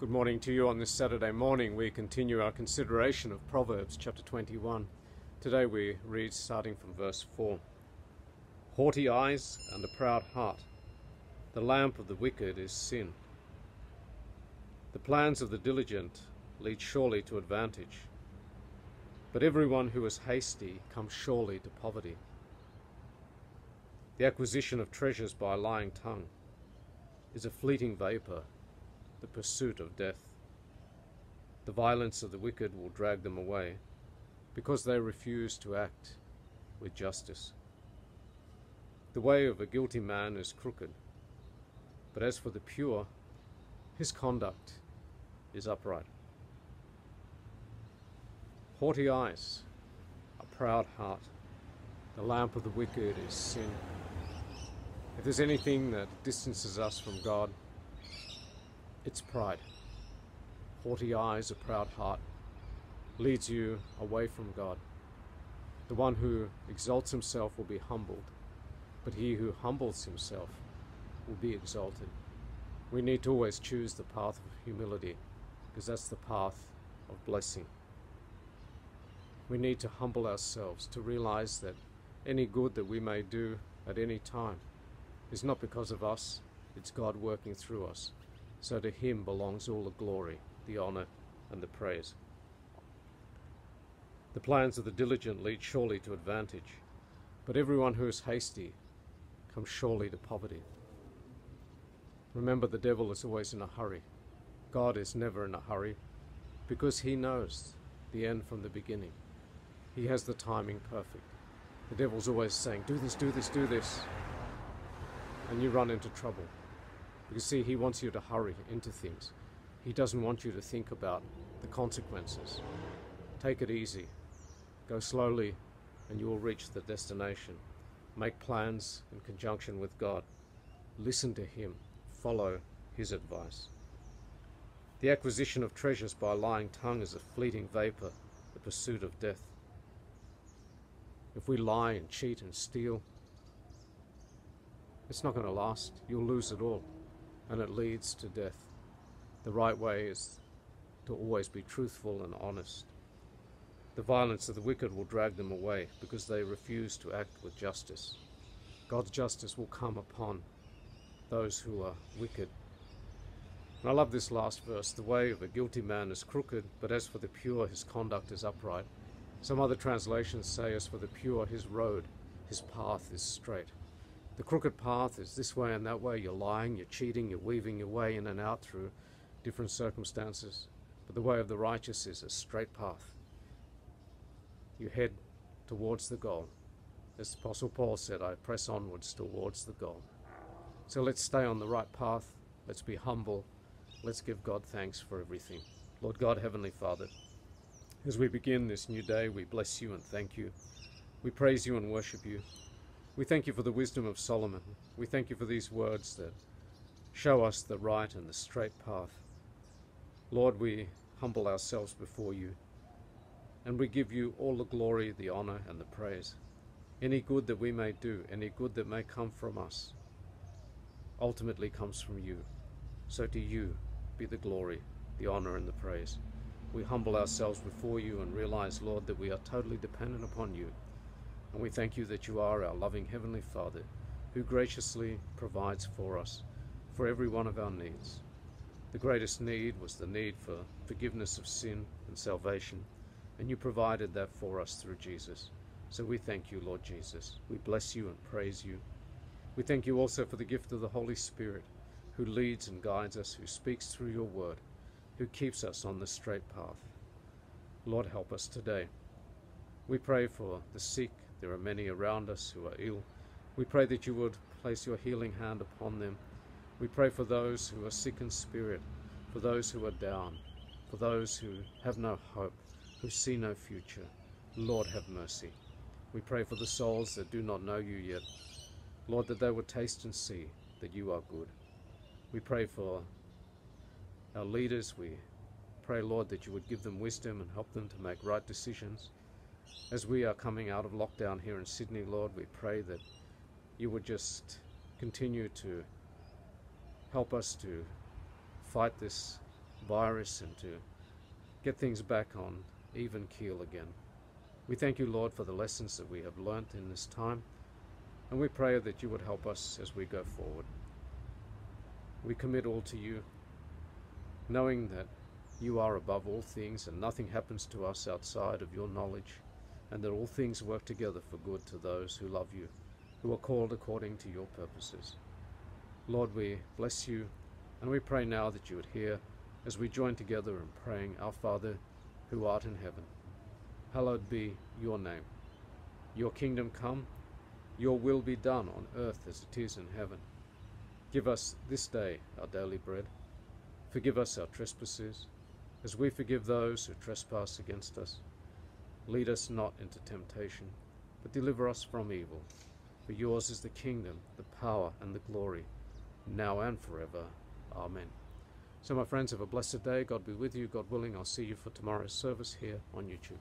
Good morning to you on this Saturday morning. We continue our consideration of Proverbs chapter 21. Today we read starting from verse 4. Haughty eyes and a proud heart. The lamp of the wicked is sin. The plans of the diligent lead surely to advantage, but everyone who is hasty comes surely to poverty. The acquisition of treasures by a lying tongue is a fleeting vapour, the pursuit of death. The violence of the wicked will drag them away, because they refuse to act with justice. The way of a guilty man is crooked, but as for the pure, his conduct is upright. Haughty eyes, a proud heart, the lamp of the wicked is sin. If there's anything that distances us from God, it's pride. Haughty eyes, a proud heart, leads you away from God. The one who exalts himself will be humbled, but he who humbles himself will be exalted. We need to always choose the path of humility because that's the path of blessing. We need to humble ourselves to realize that any good that we may do at any time is not because of us, it's God working through us. So to Him belongs all the glory, the honour, and the praise. The plans of the diligent lead surely to advantage, but everyone who is hasty comes surely to poverty. Remember, the devil is always in a hurry. God is never in a hurry because he knows the end from the beginning. He has the timing perfect. The devil's always saying, Do this, do this, do this. And you run into trouble. Because, see, he wants you to hurry into things. He doesn't want you to think about the consequences. Take it easy. Go slowly, and you will reach the destination. Make plans in conjunction with God. Listen to Him. Follow His advice. The acquisition of treasures by a lying tongue is a fleeting vapor, the pursuit of death. If we lie and cheat and steal, it's not going to last. You'll lose it all, and it leads to death. The right way is to always be truthful and honest. The violence of the wicked will drag them away because they refuse to act with justice. God's justice will come upon those who are wicked. And I love this last verse. The way of a guilty man is crooked, but as for the pure, his conduct is upright. Some other translations say, as for the pure, his road, his path is straight. The crooked path is this way and that way. You're lying, you're cheating, you're weaving your way in and out through different circumstances. But the way of the righteous is a straight path. You head towards the goal. As the Apostle Paul said, I press onwards towards the goal. So let's stay on the right path. Let's be humble. Let's give God thanks for everything. Lord God, Heavenly Father, as we begin this new day, we bless you and thank you. We praise you and worship you. We thank you for the wisdom of Solomon. We thank you for these words that show us the right and the straight path. Lord, we humble ourselves before you and we give you all the glory, the honor, and the praise. Any good that we may do, any good that may come from us, ultimately comes from you. So to you be the glory, the honor, and the praise. We humble ourselves before you and realize, Lord, that we are totally dependent upon you. And we thank you that you are our loving Heavenly Father who graciously provides for us for every one of our needs. The greatest need was the need for forgiveness of sin and salvation, and you provided that for us through Jesus. So we thank you, Lord Jesus. We bless you and praise you. We thank you also for the gift of the Holy Spirit who leads and guides us, who speaks through your word who keeps us on the straight path. Lord, help us today. We pray for the sick. There are many around us who are ill. We pray that you would place your healing hand upon them. We pray for those who are sick in spirit, for those who are down, for those who have no hope, who see no future. Lord, have mercy. We pray for the souls that do not know you yet. Lord, that they would taste and see that you are good. We pray for our leaders. We pray, Lord, that you would give them wisdom and help them to make right decisions. As we are coming out of lockdown here in Sydney, Lord, we pray that you would just continue to help us to fight this virus and to get things back on even keel again. We thank you, Lord, for the lessons that we have learnt in this time, and we pray that you would help us as we go forward. We commit all to you, knowing that you are above all things and nothing happens to us outside of your knowledge, and that all things work together for good to those who love you, who are called according to your purposes. Lord, we bless you, and we pray now that you would hear as we join together in praying, Our Father, who art in heaven, hallowed be your name. Your kingdom come, your will be done on earth as it is in heaven. Give us this day our daily bread. Forgive us our trespasses, as we forgive those who trespass against us. Lead us not into temptation, but deliver us from evil. For yours is the kingdom, the power, and the glory, now and forever. Amen. So, my friends, have a blessed day. God be with you. God willing, I'll see you for tomorrow's service here on YouTube.